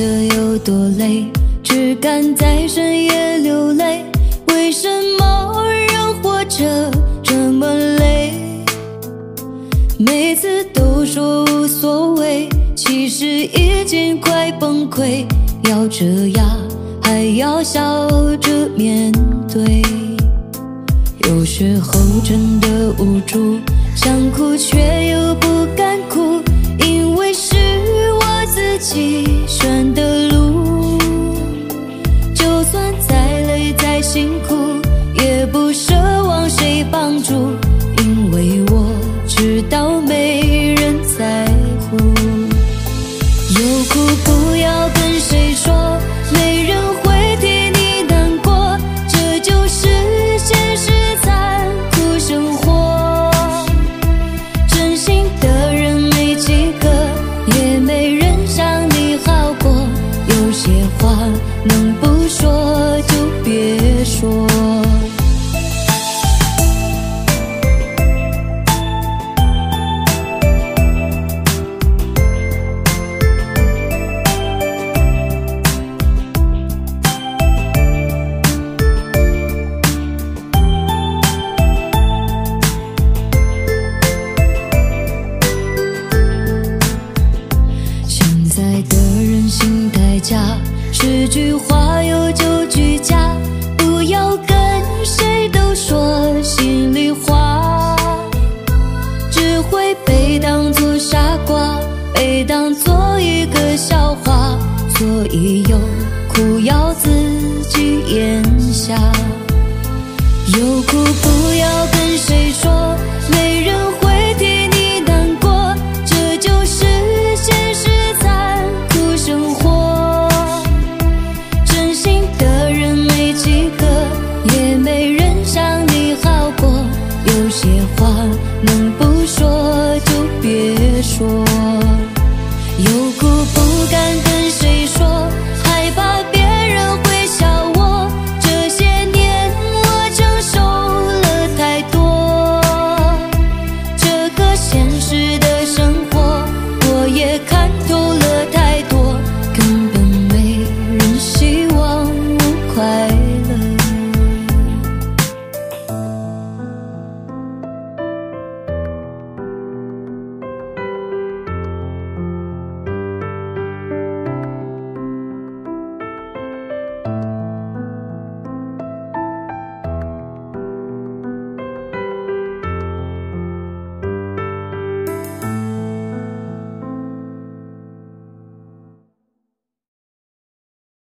的有多累，只敢在深夜流泪。为什么人活着这么累？每次都说无所谓，其实已经快崩溃。咬着牙，还要笑着面对。有时候真的无助，想哭却又算再累再辛苦，也不奢望谁帮助，因为我知道没人在乎。有苦不要跟谁说，没人会替你难过，这就是现实残酷生活。真心的人没几个，也没人像你好过。有些话能不十句话有九句假，不要跟谁都说心里话，只会被当作傻瓜，被当作一个笑话，所以有苦要自己咽下。有苦不要跟谁说，没人别说